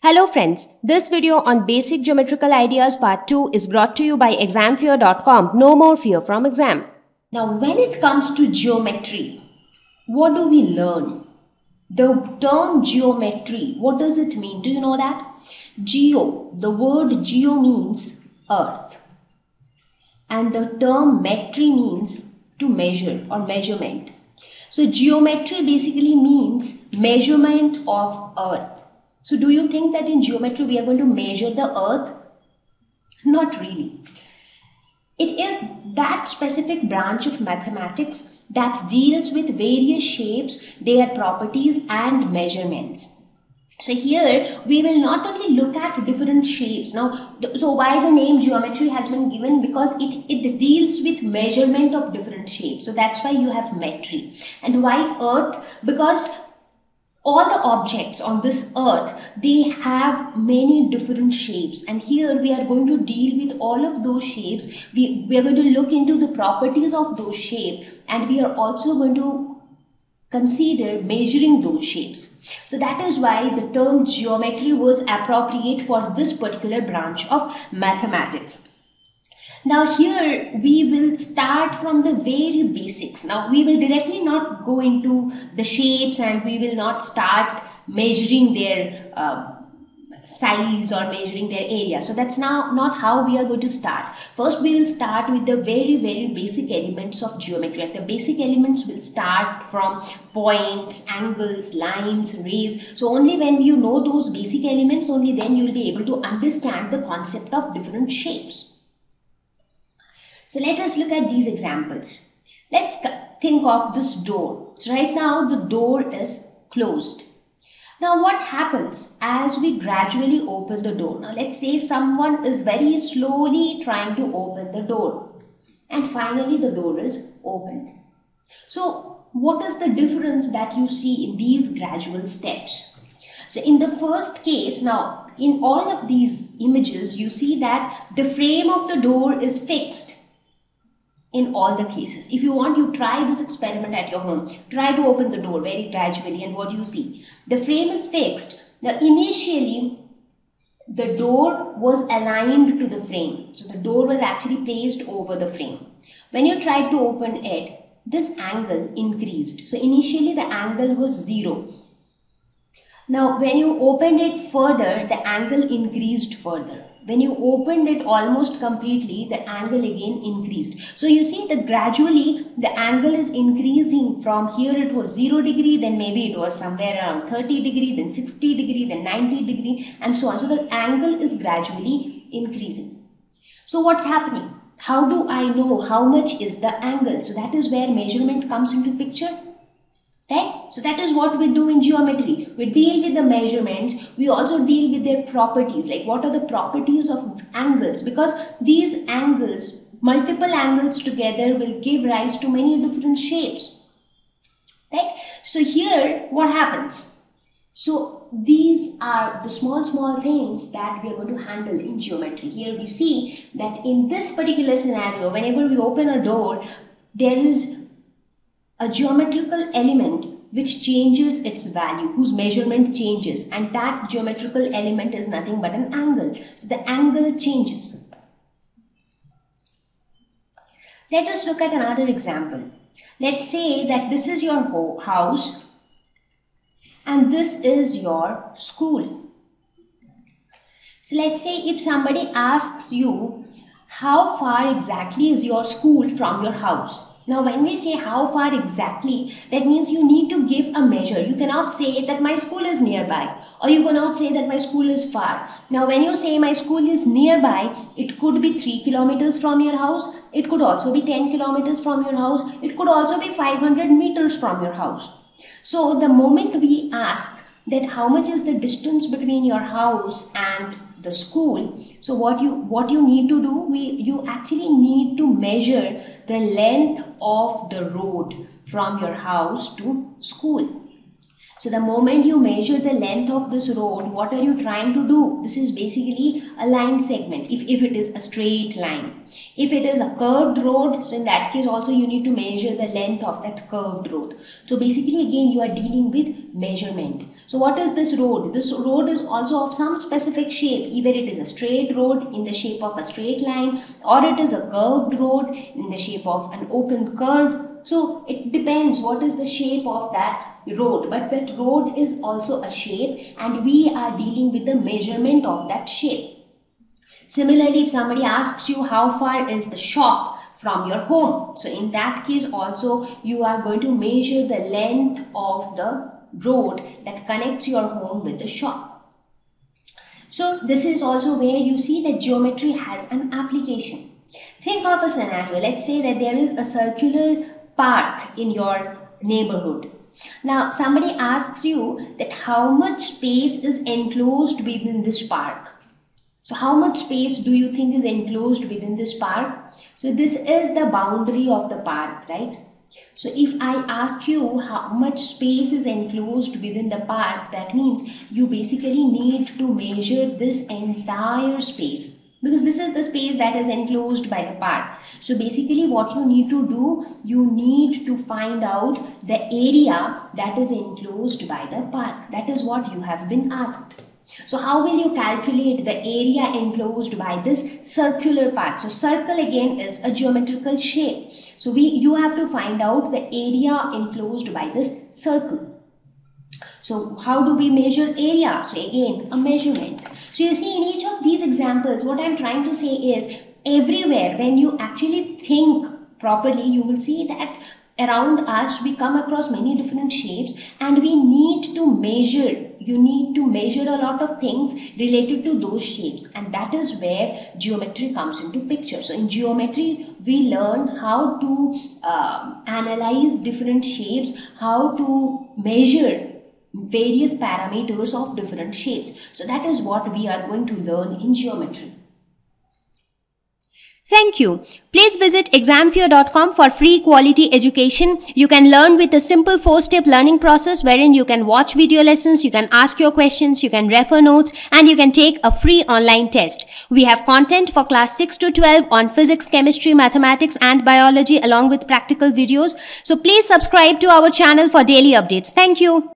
Hello friends, this video on basic geometrical ideas part 2 is brought to you by examfear.com. No more fear from exam. Now when it comes to geometry, what do we learn? The term geometry, what does it mean? Do you know that? Geo, the word geo means earth. And the term metry means to measure or measurement. So geometry basically means measurement of earth. So do you think that in geometry we are going to measure the earth? Not really. It is that specific branch of mathematics that deals with various shapes, their properties and measurements. So here we will not only look at different shapes. Now, so why the name geometry has been given? Because it, it deals with measurement of different shapes. So that's why you have metry. And why earth? Because all the objects on this earth they have many different shapes. And here we are going to deal with all of those shapes. We, we are going to look into the properties of those shapes. And we are also going to consider measuring those shapes. So that is why the term geometry was appropriate for this particular branch of mathematics now here we will start from the very basics. Now we will directly not go into the shapes and we will not start measuring their uh, size or measuring their area. So that's now not how we are going to start. First we will start with the very very basic elements of geometry. the basic elements will start from points, angles, lines, rays. So only when you know those basic elements only then you will be able to understand the concept of different shapes. So let us look at these examples. Let's think of this door. So right now the door is closed. Now what happens as we gradually open the door? Now let's say someone is very slowly trying to open the door and finally the door is opened. So what is the difference that you see in these gradual steps? So in the first case, now in all of these images, you see that the frame of the door is fixed in all the cases. If you want, you try this experiment at your home. Try to open the door very gradually and what do you see? The frame is fixed. Now initially, the door was aligned to the frame. So the door was actually placed over the frame. When you tried to open it, this angle increased. So initially the angle was zero. Now when you opened it further, the angle increased further when you opened it almost completely the angle again increased. So you see that gradually the angle is increasing. From here it was 0 degree then maybe it was somewhere around 30 degree then 60 degree then 90 degree and so on. So the angle is gradually increasing. So what's happening? How do I know how much is the angle? So that is where measurement comes into picture right so that is what we do in geometry. We deal with the measurements. We also deal with their properties. Like what are the properties of angles? Because these angles multiple angles together will give rise to many different shapes. Right? So here what happens? So these are the small small things that we are going to handle in geometry. Here we see that in this particular scenario whenever we open a door there is a geometrical element which changes its value, whose measurement changes, and that geometrical element is nothing but an angle. So the angle changes. Let us look at another example. Let's say that this is your house and this is your school. So let's say if somebody asks you how far exactly is your school from your house now, when we say how far exactly, that means you need to give a measure. You cannot say that my school is nearby or you cannot say that my school is far. Now, when you say my school is nearby, it could be 3 kilometers from your house. It could also be 10 kilometers from your house. It could also be 500 meters from your house. So, the moment we ask that how much is the distance between your house and the school? So what you what you need to do we you actually need to measure the length of the road from your house to school So the moment you measure the length of this road, what are you trying to do? This is basically a line segment if, if it is a straight line. If it is a curved road, so in that case also you need to measure the length of that curved road. So basically again you are dealing with measurement. So what is this road? This road is also of some specific shape. Either it is a straight road in the shape of a straight line or it is a curved road in the shape of an open curve so it depends what is the shape of that road but that road is also a shape and we are dealing with the measurement of that shape. Similarly, if somebody asks you how far is the shop from your home, so in that case also you are going to measure the length of the road that connects your home with the shop. So this is also where you see that geometry has an application. Think of a scenario. Let's say that there is a circular park in your neighborhood now somebody asks you that how much space is enclosed within this park. So how much space do you think is enclosed within this park? So this is the boundary of the park, right? So if I ask you how much space is enclosed within the park, that means you basically need to measure this entire space because this is the space that is enclosed by the park. So basically what you need to do, you need to find out the area that is enclosed by the park. That is what you have been asked. So how will you calculate the area enclosed by this circular part? So circle again is a geometrical shape. So we you have to find out the area enclosed by this circle. So how do we measure area? So again, a measurement. So you see in each of these examples, what I'm trying to say is everywhere when you actually think properly, you will see that around us we come across many different shapes and we need to measure you need to measure a lot of things related to those shapes and that is where geometry comes into picture so in geometry we learn how to uh, analyze different shapes how to measure various parameters of different shapes. So that is what we are going to learn in geometry. Thank you. Please visit examfear.com for free quality education. You can learn with a simple four-step learning process wherein you can watch video lessons, you can ask your questions, you can refer notes, and you can take a free online test. We have content for class 6 to 12 on physics, chemistry, mathematics, and biology along with practical videos. So please subscribe to our channel for daily updates. Thank you.